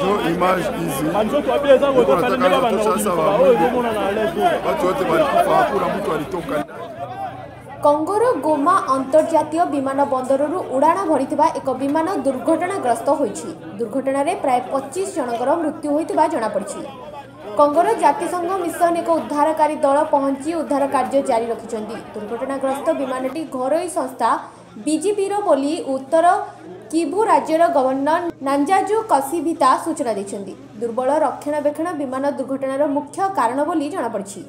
no image watu wote walikufa, hakuna mtu alitoka. କଙ୍ଗୋର Goma ଅନ୍ତର୍ଜାତୀୟ ବିମାନ ବନ୍ଦରରୁ ଉଡ଼ାଣ ଭରିଥିବା ଏକ ବିମାନ ଦୁର୍ଘଟଣାଗ୍ରସ୍ତ ହୋଇଛି ଦୁର୍ଘଟଣାରେ ପ୍ରାୟ ପଚିଶ ଜଣଙ୍କର ମୃତ୍ୟୁ ହୋଇଥିବା ଜଣାପଡ଼ିଛି କଙ୍ଗୋର ଜାତିସଂଘ ମିଶନ ଏକ ଉଦ୍ଧାରକାରୀ ଦଳ ପହଞ୍ଚି ଉଦ୍ଧାର କାର୍ଯ୍ୟ ଜାରି ରଖିଛନ୍ତି ଦୁର୍ଘଟଣାଗ୍ରସ୍ତ ବିମାନଟି ଘରୋଇ ସଂସ୍ଥା ବିଜିପିର ବୋଲି ଉତ୍ତର କିଭୁ ରାଜ୍ୟର ଗଭର୍ଣ୍ଣର ନାଞ୍ଜାଜୁ କସିଭିତା ସୂଚନା ଦେଇଛନ୍ତି। ଦୁର୍ବଳ ରକ୍ଷଣାବେକ୍ଷଣ ବିମାନ ଦୁର୍ଘଟଣାର ମୁଖ୍ୟ କାରଣ ବୋଲି ଜଣାପଡ଼ିଛି।